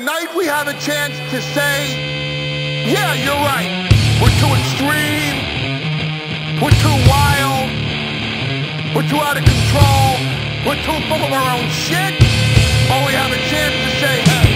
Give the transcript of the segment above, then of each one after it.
Tonight we have a chance to say, yeah, you're right. We're too extreme. We're too wild. We're too out of control. We're too full of our own shit. Or we have a chance to say, hey,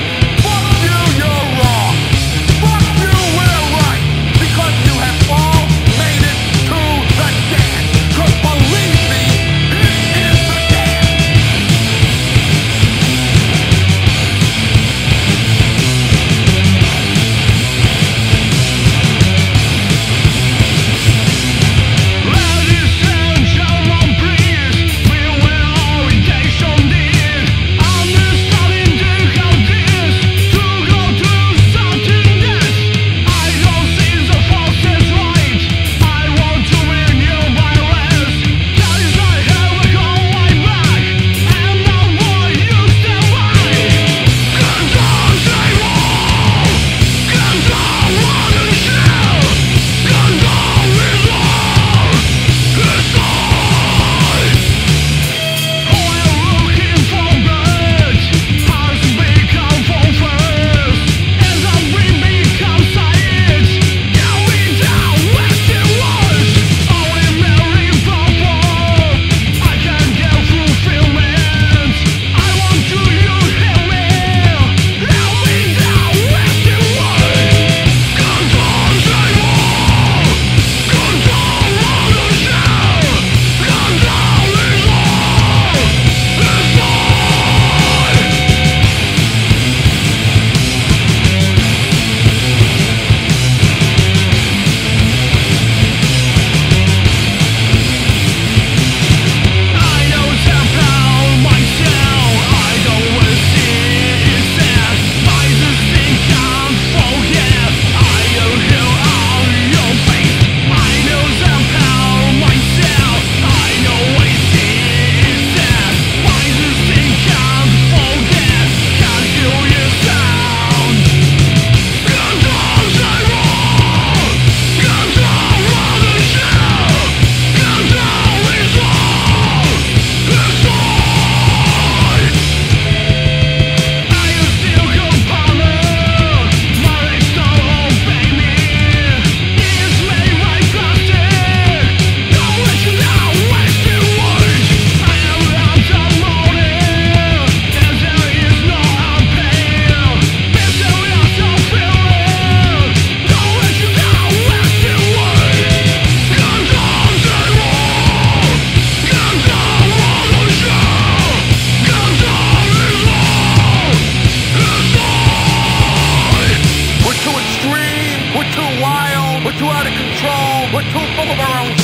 full of our